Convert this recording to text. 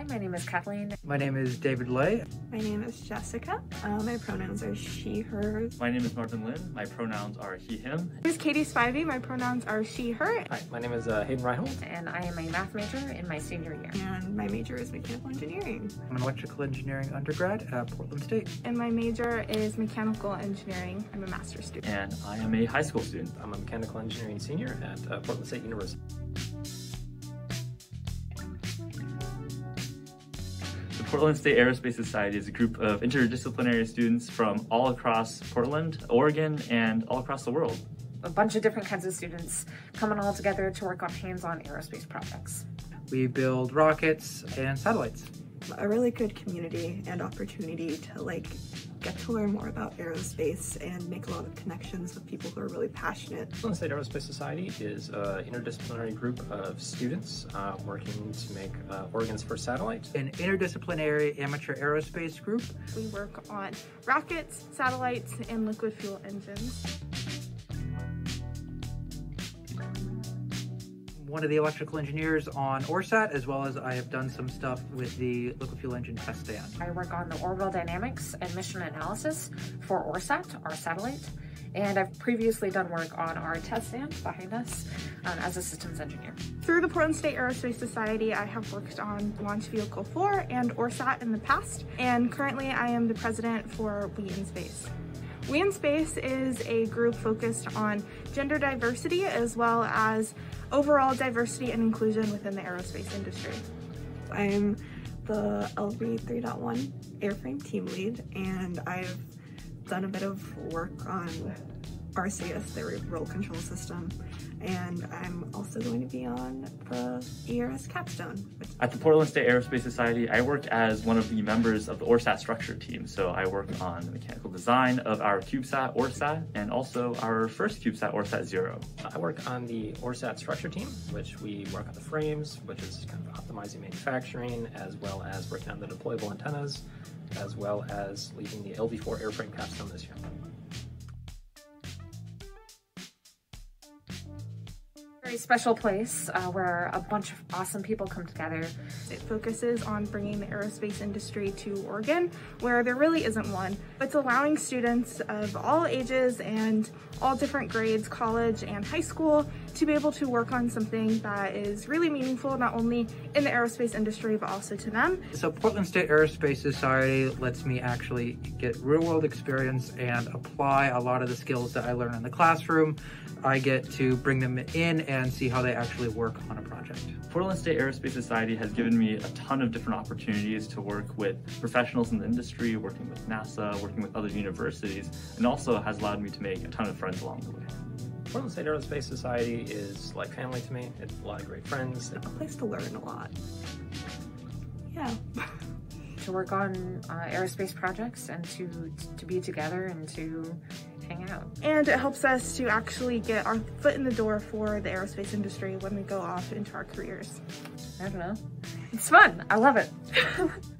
Hi, my name is Kathleen. My name is David Lay. My name is Jessica. Uh, my pronouns are she, her. My name is Martin Lin. My pronouns are he, him. My name is Katie Spivey. My pronouns are she, her. Hi, my name is uh, Hayden Reinhold. And I am a math major in my senior year. And my major is mechanical engineering. I'm an electrical engineering undergrad at Portland State. And my major is mechanical engineering. I'm a master's student. And I am a high school student. I'm a mechanical engineering senior at uh, Portland State University. Portland State Aerospace Society is a group of interdisciplinary students from all across Portland, Oregon, and all across the world. A bunch of different kinds of students coming all together to work on hands-on aerospace projects. We build rockets and satellites. A really good community and opportunity to like get to learn more about aerospace and make a lot of connections with people who are really passionate. Portland State Aerospace Society is an interdisciplinary group of students uh, working to make uh, Oregon's first satellite. An interdisciplinary amateur aerospace group. We work on rockets, satellites, and liquid fuel engines. One of the electrical engineers on OreSat, as well as I have done some stuff with the liquid fuel engine test stand. I work on the orbital dynamics and mission analysis for OreSat, our satellite, and I've previously done work on our test stand behind us um, as a systems engineer. Through the Portland State Aerospace Society, I have worked on Launch Vehicle 4 and OreSat in the past, and currently I am the president for We in Space. We in Space is a group focused on gender diversity as well as overall diversity and inclusion within the aerospace industry. I'm the LV 3.1 airframe team lead and I've done a bit of work on RCS, the roll control system, and I'm also going to be on the ERS capstone. At the Portland State Aerospace Society, I work as one of the members of the OreSat structure team. So I work on the mechanical design of our CubeSat OreSat and also our first CubeSat OreSat Zero. I work on the OreSat structure team, which we work on the frames, which is kind of optimizing manufacturing, as well as working on the deployable antennas, as well as leading the LV4 airframe capstone this year. Very special place uh, where a bunch of awesome people come together. It focuses on bringing the aerospace industry to Oregon, where there really isn't one. It's allowing students of all ages and all different grades, college and high school, to be able to work on something that is really meaningful, not only in the aerospace industry, but also to them. So Portland State Aerospace Society lets me actually get real world experience and apply a lot of the skills that I learn in the classroom. I get to bring them in and see how they actually work on a project. Portland State Aerospace Society has given me a ton of different opportunities to work with professionals in the industry, working with NASA, working with other universities, and also has allowed me to make a ton of friends along the way. Portland State Aerospace Society is like family to me. It's a lot of great friends. A place to learn a lot. Yeah. to work on uh, aerospace projects and to to be together and to out. And it helps us to actually get our foot in the door for the aerospace industry when we go off into our careers. I don't know. It's fun. I love it.